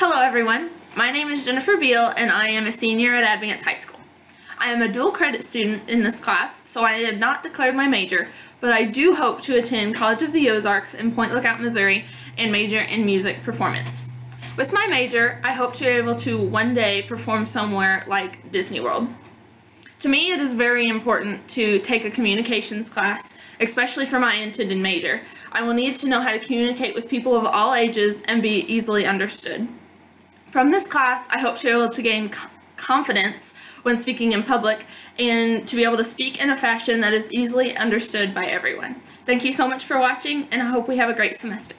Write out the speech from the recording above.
Hello everyone, my name is Jennifer Beal and I am a senior at Advance High School. I am a dual credit student in this class, so I have not declared my major, but I do hope to attend College of the Ozarks in Point Lookout, Missouri and major in music performance. With my major, I hope to be able to one day perform somewhere like Disney World. To me, it is very important to take a communications class, especially for my intended major. I will need to know how to communicate with people of all ages and be easily understood. From this class, I hope to be able to gain confidence when speaking in public and to be able to speak in a fashion that is easily understood by everyone. Thank you so much for watching and I hope we have a great semester.